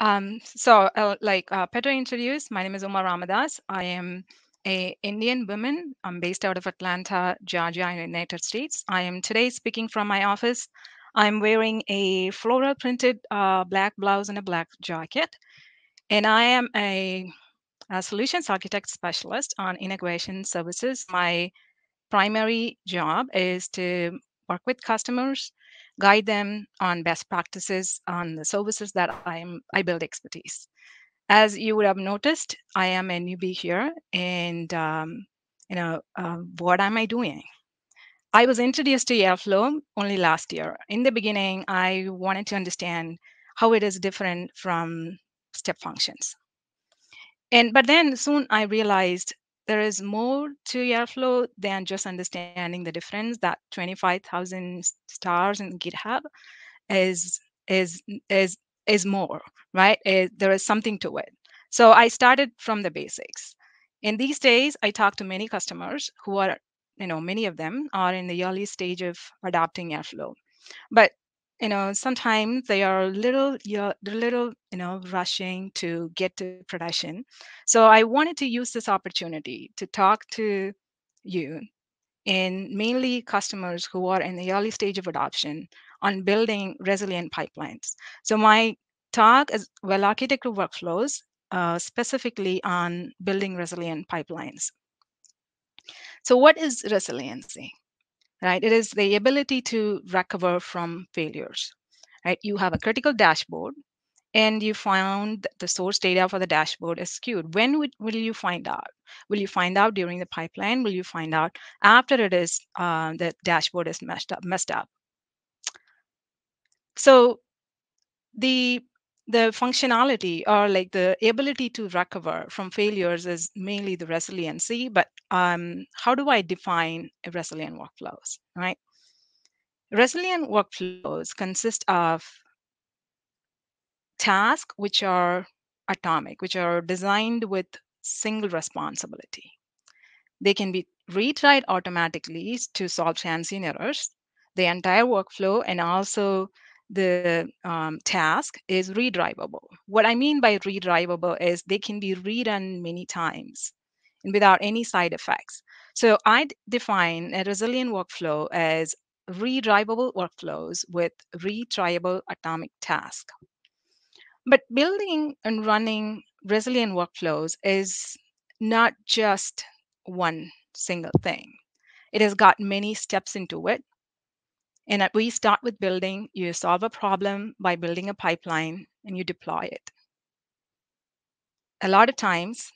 Um, so, uh, like uh, Pedro introduced, my name is Uma Ramadoss. I am a Indian woman. I'm based out of Atlanta, Georgia, in the United States. I am today speaking from my office. I'm wearing a floral printed uh, black blouse and a black jacket, and I am a, a solutions architect specialist on integration services. My primary job is to work with customers guide them on best practices on the services that I'm I build expertise. As you would have noticed, I am a newbie here, and um, you know uh, what am I doing? I was introduced to Airflow only last year. In the beginning, I wanted to understand how it is different from step functions. And but then soon I realized there is more to Airflow than just understanding the difference that 25,000 stars in GitHub is is is is more, right? It, there is something to it. So I started from the basics. In these days, I talk to many customers who are, you know, many of them are in the early stage of adopting Airflow. But you know sometimes they are little you're little you know rushing to get to production. So i wanted to use this opportunity to talk to you and mainly customers who are in the early stage of adoption on building resilient pipelines. So my talk is well architected workflows uh, specifically on building resilient pipelines. So what is resiliency right? It is the ability to recover from failures, right? You have a critical dashboard and you found the source data for the dashboard is skewed. When would, will you find out? Will you find out during the pipeline? Will you find out after it is uh, the dashboard is messed up? Messed up. So the the functionality or like the ability to recover from failures is mainly the resiliency but um, how do i define resilient workflows right? Resilient workflows consist of tasks which are atomic which are designed with single responsibility. They can be retried automatically to solve transient errors. The entire workflow and also the um, task is redrivable. What I mean by redrivable is they can be redone many times and without any side effects. So I define a resilient workflow as redrivable workflows with retriable atomic task. But building and running resilient workflows is not just one single thing. It has got many steps into it and we start with building, you solve a problem by building a pipeline and you deploy it. A lot of times,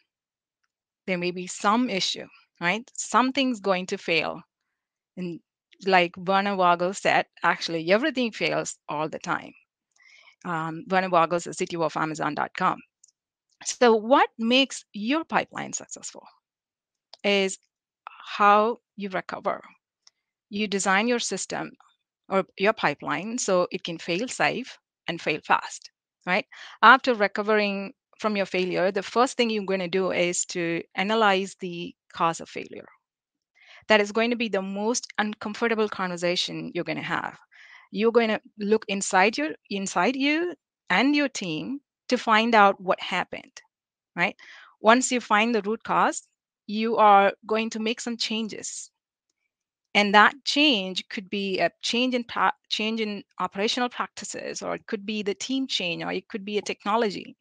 there may be some issue, right? Something's going to fail. And like Werner Vogel said, actually, everything fails all the time. Um, Werner Vogel is the CTO of Amazon.com. So, what makes your pipeline successful is how you recover. You design your system or your pipeline so it can fail safe and fail fast, right? After recovering from your failure, the first thing you're going to do is to analyze the cause of failure. That is going to be the most uncomfortable conversation you're going to have. You're going to look inside your inside you and your team to find out what happened, right? Once you find the root cause, you are going to make some changes and that change could be a change in pa- change in operational practices or it could be the team change or it could be a technology.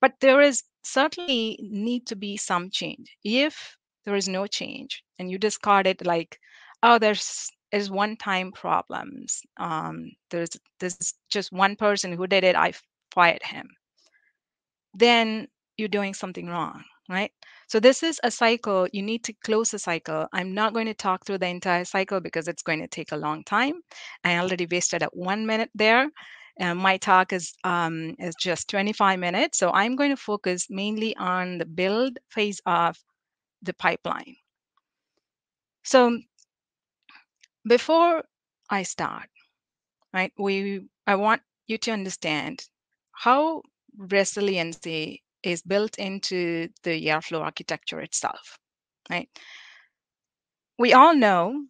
But there is certainly need to be some change. If there is no change and you discard it like oh there's is one time problems um, there's there's just one person who did it i fired him then you're doing something wrong right so this is a cycle. You need to close the cycle. I'm not going to talk through the entire cycle because it's going to take a long time. I already wasted a one minute there. And my talk is um, is just 25 minutes. So I'm going to focus mainly on the build phase of the pipeline. So before I start, right, we I want you to understand how resiliency is built into the Airflow architecture itself, right? We all know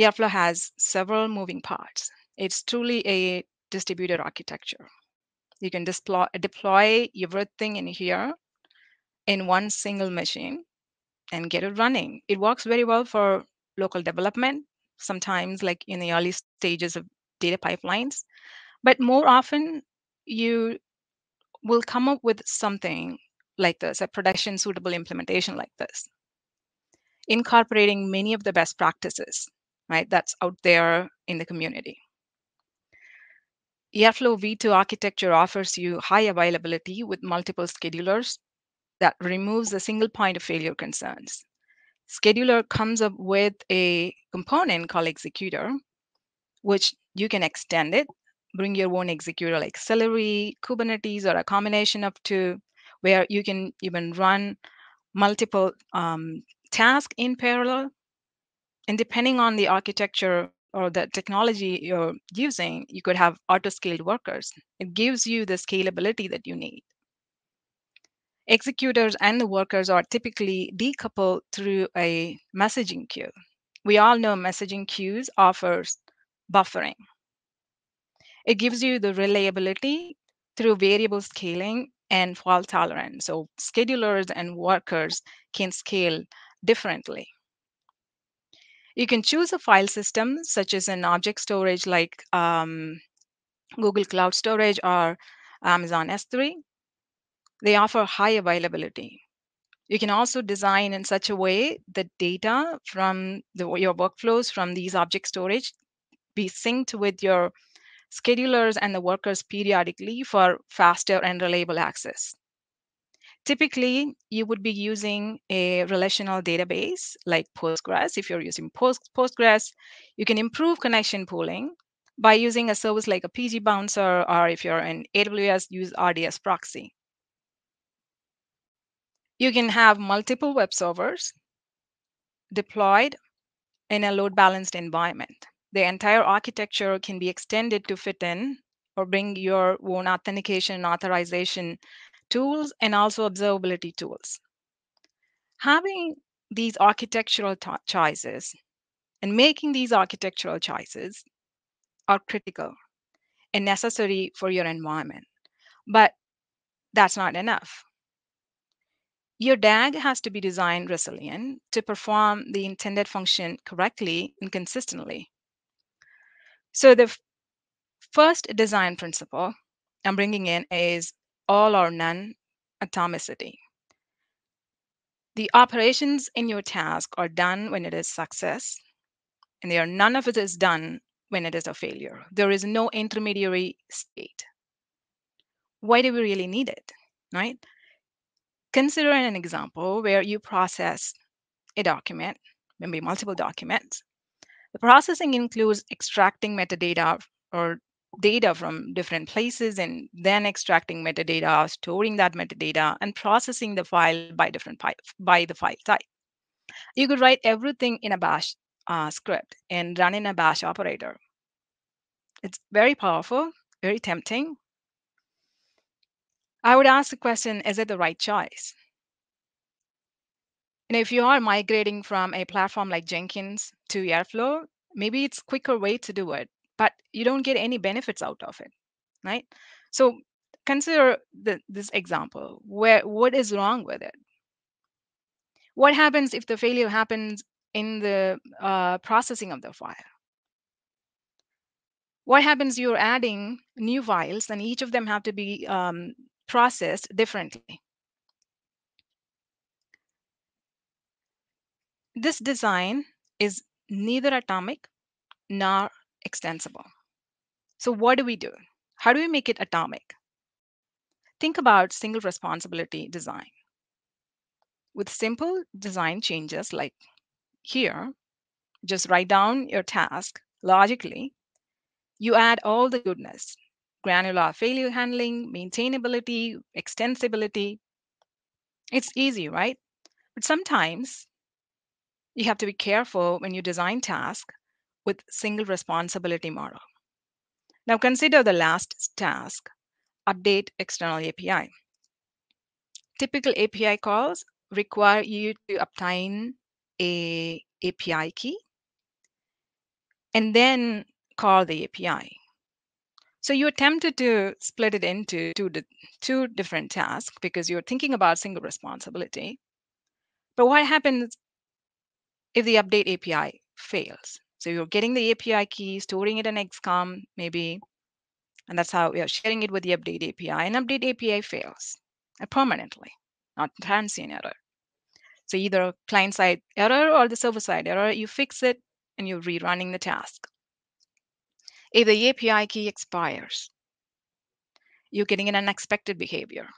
Airflow has several moving parts. It's truly a distributed architecture. You can deploy, deploy everything in here in one single machine and get it running. It works very well for local development, sometimes like in the early stages of data pipelines. But more often, you will come up with something like this, a production suitable implementation like this, incorporating many of the best practices, right, that's out there in the community. Airflow V2 architecture offers you high availability with multiple schedulers that removes a single point of failure concerns. Scheduler comes up with a component called executor, which you can extend it, bring your own executor like Celery, Kubernetes, or a combination of two, where you can even run multiple um, tasks in parallel. And depending on the architecture or the technology you're using, you could have auto-scaled workers. It gives you the scalability that you need. Executors and the workers are typically decoupled through a messaging queue. We all know messaging queues offers buffering. It gives you the reliability through variable scaling and fault tolerance. So schedulers and workers can scale differently. You can choose a file system, such as an object storage like um, Google Cloud Storage or Amazon S3, they offer high availability. You can also design in such a way that data from the, your workflows from these object storage be synced with your schedulers and the workers periodically for faster and reliable access. Typically, you would be using a relational database like Postgres. If you're using Post Postgres, you can improve connection pooling by using a service like a PG Bouncer, or if you're in AWS, use RDS proxy. You can have multiple web servers deployed in a load balanced environment. The entire architecture can be extended to fit in or bring your own authentication and authorization tools and also observability tools. Having these architectural choices and making these architectural choices are critical and necessary for your environment. But that's not enough. Your DAG has to be designed resilient to perform the intended function correctly and consistently. So the first design principle I'm bringing in is all or none atomicity. The operations in your task are done when it is success, and there none of it is done when it is a failure. There is no intermediary state. Why do we really need it, right? Consider an example where you process a document, maybe multiple documents. The processing includes extracting metadata or data from different places and then extracting metadata, storing that metadata, and processing the file by different by the file type. You could write everything in a bash uh, script and run in a bash operator. It's very powerful, very tempting, I would ask the question is it the right choice? And if you are migrating from a platform like Jenkins to Airflow, maybe it's quicker way to do it, but you don't get any benefits out of it, right? So consider the, this example where what is wrong with it? What happens if the failure happens in the uh, processing of the file? What happens you're adding new files and each of them have to be um, processed differently. This design is neither atomic nor extensible. So what do we do? How do we make it atomic? Think about single responsibility design. With simple design changes like here, just write down your task logically. You add all the goodness, granular failure handling, maintainability, extensibility. It's easy, right? But sometimes you have to be careful when you design tasks with single responsibility model. Now consider the last task, update external API. Typical API calls require you to obtain a API key and then call the API. So you attempted to split it into two, two different tasks because you're thinking about single responsibility. But what happens if the update API fails? So you're getting the API key, storing it in XCom, maybe, and that's how you're sharing it with the update API. And update API fails uh, permanently, not transient error. So either client side error or the server side error, you fix it and you're rerunning the task. If the API key expires, you're getting an unexpected behavior.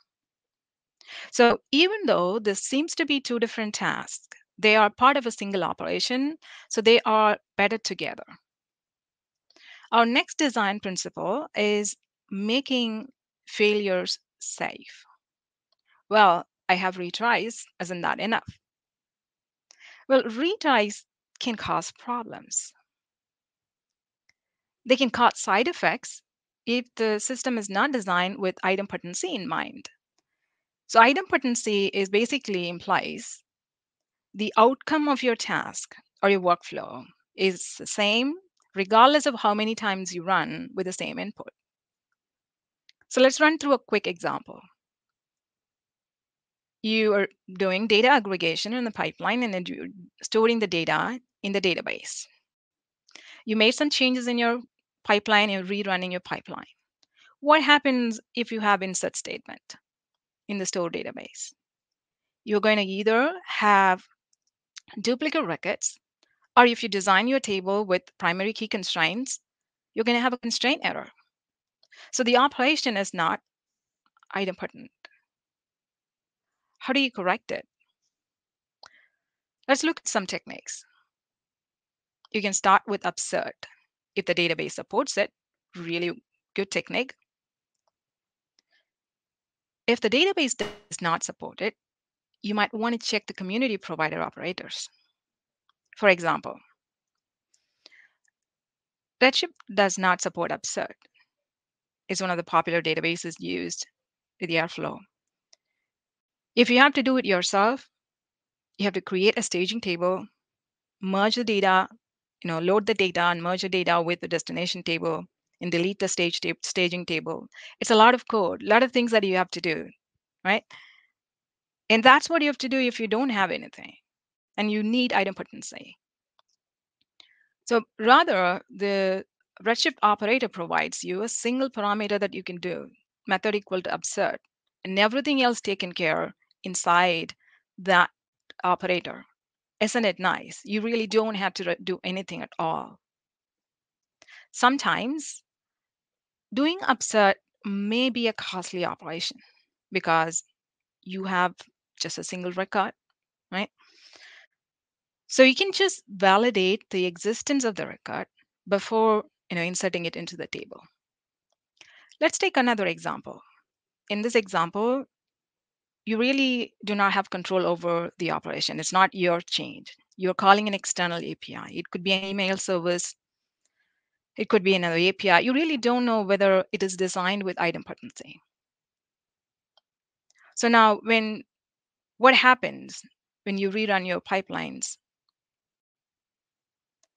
So even though this seems to be two different tasks, they are part of a single operation, so they are better together. Our next design principle is making failures safe. Well, I have retries. Isn't that enough? Well, retries can cause problems. They can cause side effects if the system is not designed with idempotency in mind. So idempotency is basically implies the outcome of your task or your workflow is the same regardless of how many times you run with the same input. So let's run through a quick example. You are doing data aggregation in the pipeline and then you're storing the data in the database. You made some changes in your pipeline, you're rerunning your pipeline. What happens if you have insert statement in the store database? You're going to either have duplicate records, or if you design your table with primary key constraints, you're going to have a constraint error. So the operation is not idempotent. How do you correct it? Let's look at some techniques. You can start with upsert. If the database supports it, really good technique. If the database does not support it, you might want to check the community provider operators. For example, Redshift does not support upsert. It's one of the popular databases used with Airflow. If you have to do it yourself, you have to create a staging table, merge the data, you know, load the data and merge the data with the destination table and delete the stage ta- staging table. It's a lot of code, a lot of things that you have to do, right? And that's what you have to do if you don't have anything and you need idempotency. So rather, the Redshift operator provides you a single parameter that you can do, method equal to upsert, and everything else taken care inside that operator. Isn't it nice? You really don't have to do anything at all. Sometimes doing upsert may be a costly operation because you have just a single record, right? So you can just validate the existence of the record before you know inserting it into the table. Let's take another example. In this example, you really do not have control over the operation. It's not your change. You're calling an external API. It could be an email service. It could be another API. You really don't know whether it is designed with idempotency. So now when what happens when you rerun your pipelines?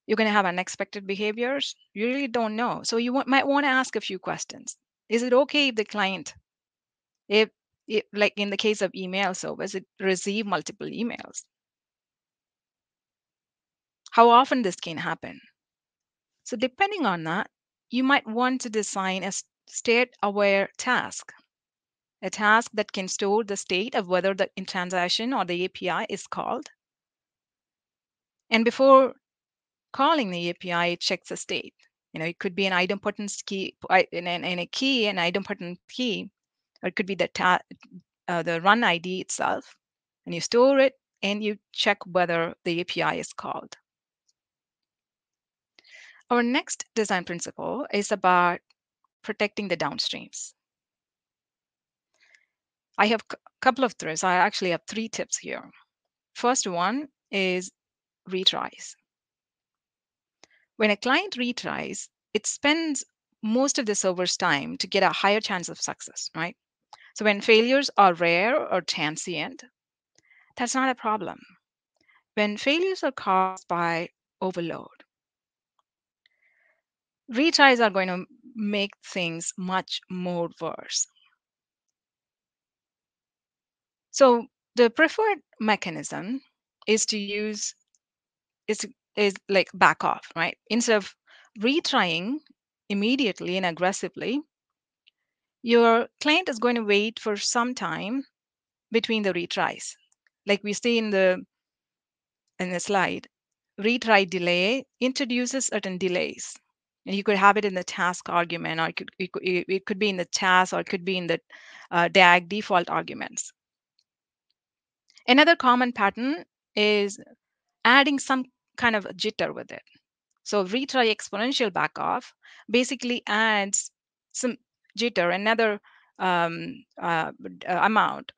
You're going to have unexpected behaviors. You really don't know. So you might want to ask a few questions. Is it okay if the client, if, like in the case of email service, it receive multiple emails? How often this can happen? So depending on that, you might want to design a state-aware task, a task that can store the state of whether the transaction or the API is called. And before calling the API, it checks the state. You know, it could be an idempotent key, in, a key, an idempotent key, or it could be the uh, the run ID itself, and you store it and you check whether the API is called. Our next design principle is about protecting the downstreams. I have a couple of threads. I actually have three tips here. First one is retries. When a client retries, it spends most of the server's time to get a higher chance of success, right? So when failures are rare or transient, that's not a problem. When failures are caused by overload, retries are going to make things much more worse. So the preferred mechanism is to use is is like back off, right? Instead of retrying immediately and aggressively, your client is going to wait for some time between the retries. Like we see in the in the slide, retry delay introduces certain delays. And you could have it in the task argument, or it could, it it could be in the task, or it could be in the uh, DAG default arguments. Another common pattern is adding some kind of jitter with it. So retry exponential backoff basically adds some jitter, another um, uh, uh amount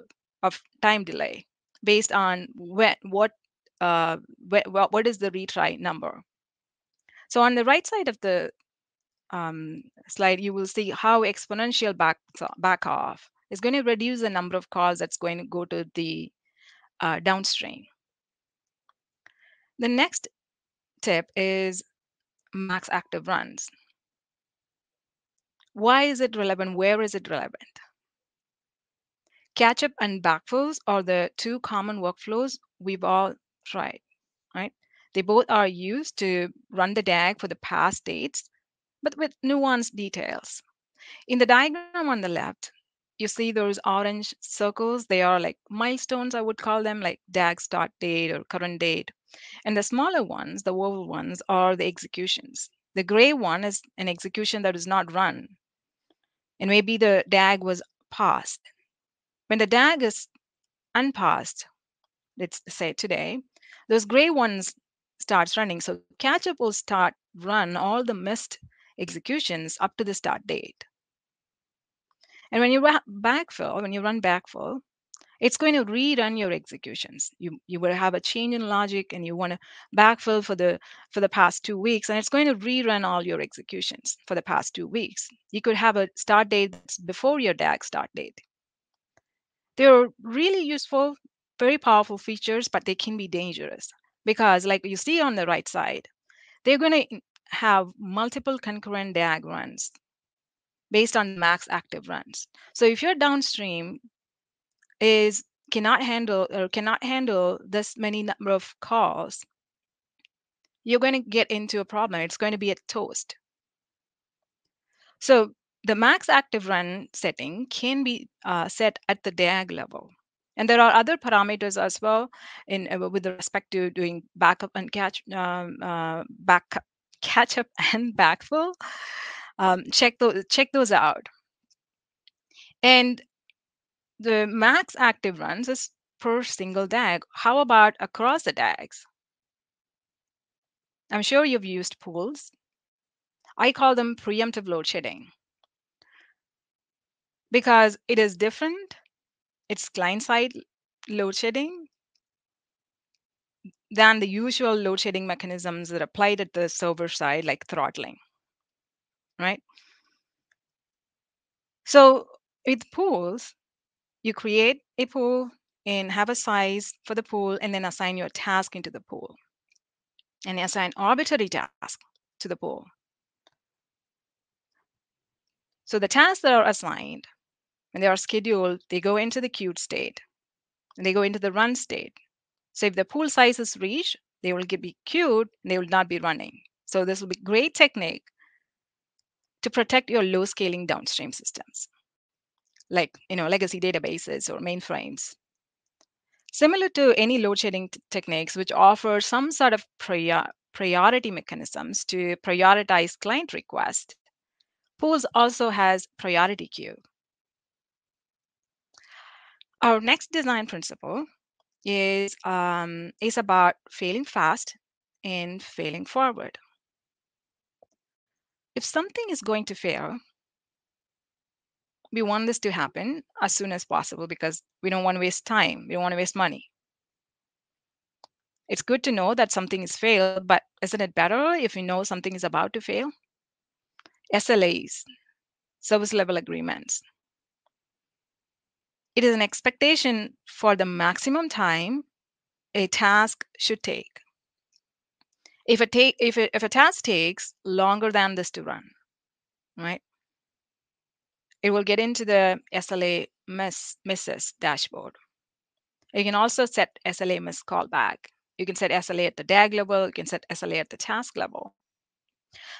of time delay based on when, what uh, what, what is the retry number. So on the right side of the um, slide, you will see how exponential back, is going to reduce the number of calls that's going to go to the uh, downstream. The next tip is max active runs. Why is it relevant? Where is it relevant? Catch up and backfills are the two common workflows we've all tried, right? They both are used to run the DAG for the past dates, but with nuanced details. In the diagram on the left, you see those orange circles. They are like milestones, I would call them, like DAG start date or current date. And the smaller ones, the oval ones, are the executions. The gray one is an execution that is not run. And maybe the DAG was paused. When the DAG is unpaused, let's say today, those gray ones starts running. So catch up will start run all the missed executions up to the start date. And when you backfill, when you run backfill, it's going to rerun your executions. You you will have a change in logic and you want to backfill for the for the past two weeks, and it's going to rerun all your executions for the past two weeks. You could have a start date before your DAG start date. They're really useful, very powerful features, but they can be dangerous because, like you see on the right side, they're going to have multiple concurrent DAG runs based on max active runs. So if your downstream is cannot handle or cannot handle this many number of calls, you're going to get into a problem. It's going to be a toast. So the max active run setting can be uh, set at the DAG level. And there are other parameters as well in uh, with respect to doing backup and catch um, uh, back catch up and backfill um, check those check those out and the max active runs is per single DAG. How about across the DAGs? I'm sure you've used pools. I call them preemptive load shedding because it is different. It's client side load shedding than the usual load shedding mechanisms that applied at the server side, like throttling right? So with pools, you create a pool and have a size for the pool and then assign your task into the pool and assign arbitrary task to the pool. So the tasks that are assigned, when they are scheduled, they go into the queued state and they go into the run state. So if the pool size is reached, they will get be queued and they will not be running. So this will be great technique to protect your low scaling downstream systems, like you know legacy databases or mainframes. Similar to any load shedding techniques, which offer some sort of prior- priority mechanisms to prioritize client requests, Pools also has priority queue. Our next design principle is um, is about failing fast and failing forward if something is going to fail, we want this to happen as soon as possible because we don't want to waste time. We don't want to waste money. It's good to know that something is failed, but isn't it better if we know something is about to fail? SLAs, service level agreements. It is an expectation for the maximum time a task should take if a take if, it, if a task takes longer than this to run right it will get into the SLA miss misses dashboard. You can also set SLA miss callback. You can set SLA at the DAG level. You can set SLA at the task level.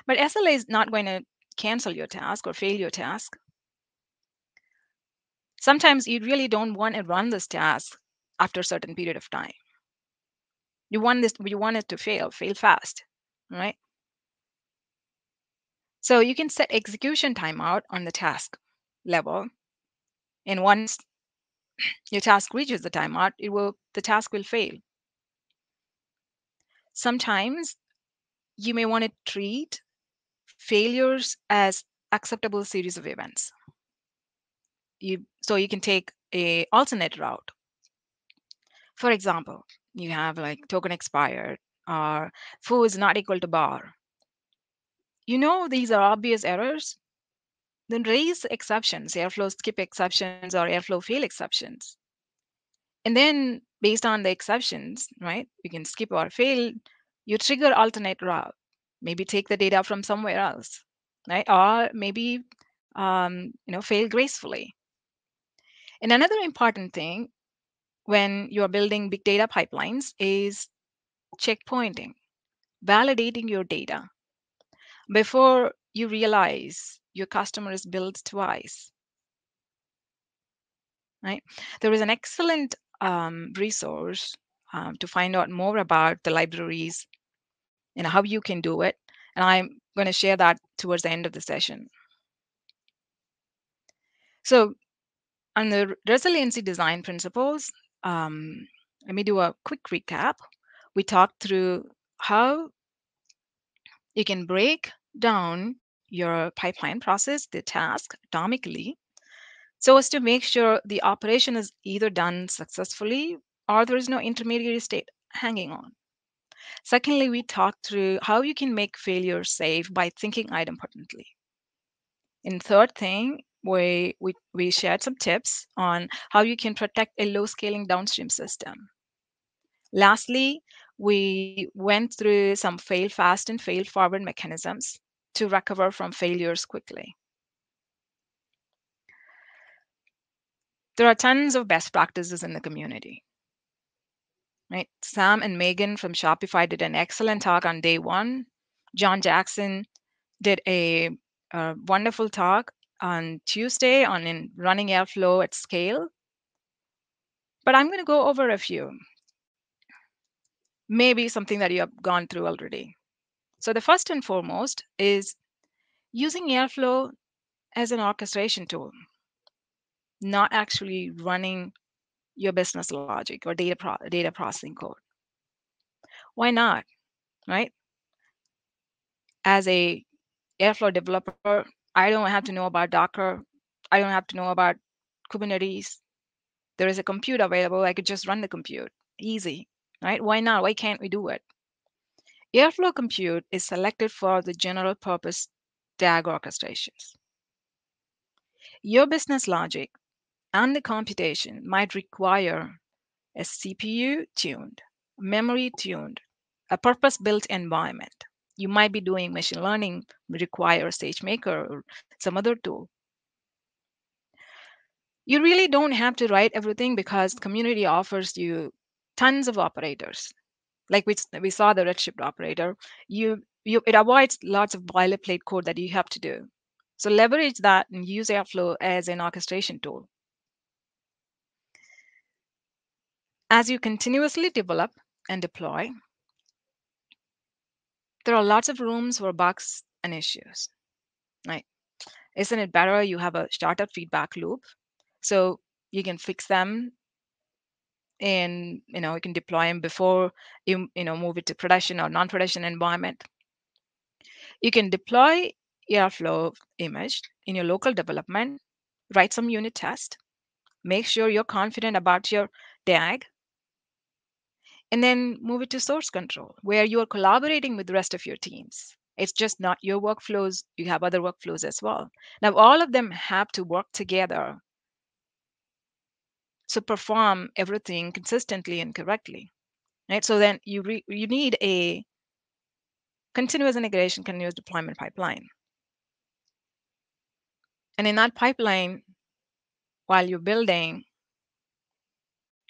But SLA is not going to cancel your task or fail your task. Sometimes you really don't want to run this task after a certain period of time. You want this, you want it to fail, fail fast, right? So you can set execution timeout on the task level. And once your task reaches the timeout, it will the task will fail. Sometimes you may want to treat failures as acceptable series of events. You so you can take a alternate route. For example, you have like token expired or foo is not equal to bar. You know these are obvious errors, then raise exceptions, airflow skip exceptions or airflow fail exceptions. And then based on the exceptions, right, you can skip or fail, you trigger alternate route. Maybe take the data from somewhere else, right? Or maybe um, you know fail gracefully. And another important thing when you're building big data pipelines is checkpointing, validating your data before you realize your customer is built twice. Right? There is an excellent um, resource um, to find out more about the libraries and how you can do it. And I'm going to share that towards the end of the session. So, on the resiliency design principles, um, let me do a quick recap. We talked through how you can break down your pipeline process, the task atomically, so as to make sure the operation is either done successfully or there is no intermediary state hanging on. Secondly, we talked through how you can make failure safe by thinking idempotently. And third thing, we, we, we shared some tips on how you can protect a low scaling downstream system. Lastly, we went through some fail fast and fail forward mechanisms to recover from failures quickly. There are tons of best practices in the community. Right? Sam and Megan from Shopify did an excellent talk on day one. John Jackson did a, a wonderful talk on Tuesday on in running Airflow at scale. But I'm going to go over a few. Maybe something that you have gone through already. So the first and foremost is using Airflow as an orchestration tool, not actually running your business logic or data pro- data processing code. Why not? Right? As a Airflow developer, I don't have to know about Docker. I don't have to know about Kubernetes. There is a compute available. I could just run the compute. Easy, right? Why not? Why can't we do it? Airflow compute is selected for the general purpose DAG orchestrations. Your business logic and the computation might require a CPU tuned, memory tuned, a purpose built environment. You might be doing machine learning, require SageMaker or some other tool. You really don't have to write everything because community offers you tons of operators. Like we, we saw the redshift operator. You you it avoids lots of boilerplate code that you have to do. So leverage that and use airflow as an orchestration tool. As you continuously develop and deploy there are lots of rooms for bugs and issues right? Isn't it better you have a startup feedback loop so you can fix them and you know you can deploy them before you you know move it to production or non-production environment? You can deploy airflow image in your local development write some unit test make sure you're confident about your DAG and then move it to source control where you are collaborating with the rest of your teams. It's just not your workflows you have other workflows as well. Now all of them have to work together so perform everything consistently and correctly right? So then you re- you need a continuous integration continuous deployment pipeline. And in that pipeline, while you're building,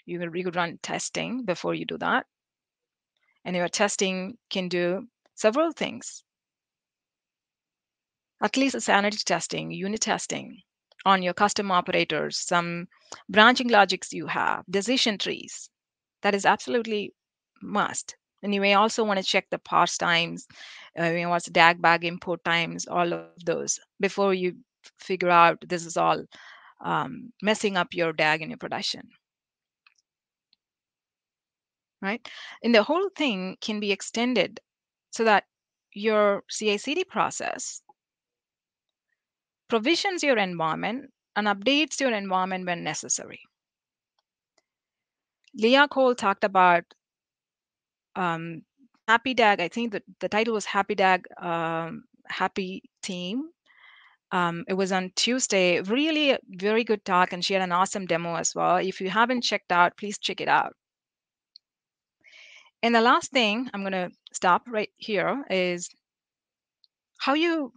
you could, you could run testing before you do that. And your testing can do several things. At least a sanity testing, unit testing on your custom operators, some branching logics you have, decision trees. That is absolutely must. And you may also want to check the parse times, uh, you know, what's DAG bag import times, all of those before you figure out this is all um, messing up your DAG in your production. Right? And the whole thing can be extended so that your CI/CD process provisions your environment and updates your environment when necessary. Leah Cole talked about um, Happy DAG. I think that the title was Happy DAG, um, Happy Team. Um, it was on Tuesday. Really very good talk, and she had an awesome demo as well. If you haven't checked out, please check it out. And the last thing I'm going to stop right here is how you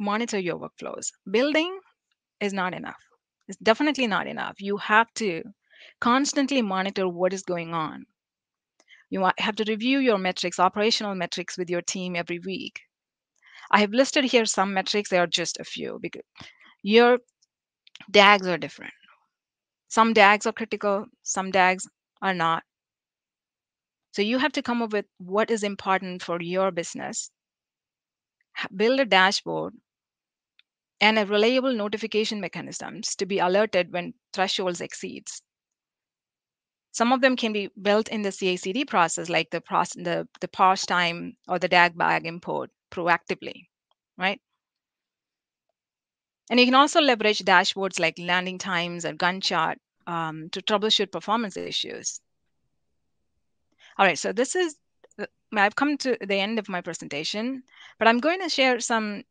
monitor your workflows. Building is not enough. It's definitely not enough. You have to constantly monitor what is going on. You have to review your metrics, operational metrics with your team every week. I have listed here some metrics, there are just a few because your DAGs are different. Some DAGs are critical, some DAGs are not. So you have to come up with what is important for your business, build a dashboard, and a reliable notification mechanisms to be alerted when thresholds exceeds. Some of them can be built in the CI/CD process, like the process, the the parse time or the DAG bag import proactively, right? And you can also leverage dashboards like landing times and Gantt chart um, to troubleshoot performance issues. All right, so this is, uh, I've come to the end of my presentation, but I'm going to share some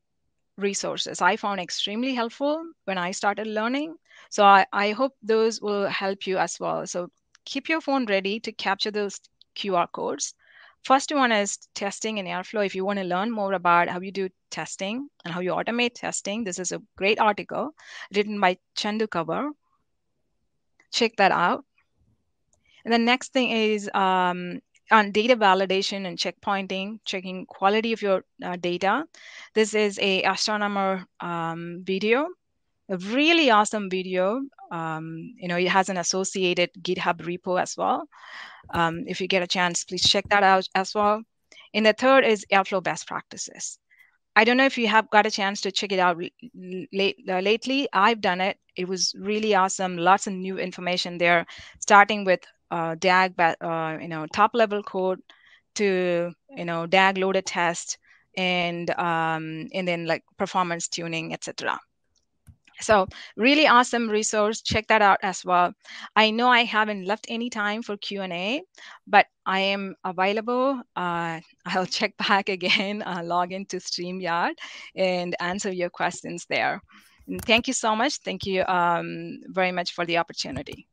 resources I found extremely helpful when I started learning. So I, I hope those will help you as well. So keep your phone ready to capture those QR codes. First one is testing in Airflow. If you want to learn more about how you do testing and how you automate testing, this is a great article written by Chandu Kavar. Check that out. And the next thing is um, on data validation and checkpointing, checking quality of your uh, data. This is a astronomer um, video, a really awesome video. Um, you know, it has an associated GitHub repo as well. Um, if you get a chance, please check that out as well. And the third is Airflow best practices. I don't know if you have got a chance to check it out late, uh, lately. I've done it. It was really awesome. Lots of new information there, starting with uh, DAG, uh, you know, top level code to, you know, DAG loader test and, um, and then like performance tuning, etc. So really awesome resource. Check that out as well. I know I haven't left any time for Q&A, but I am available. Uh, I'll check back again, uh, log into StreamYard and answer your questions there. And thank you so much. Thank you um, very much for the opportunity.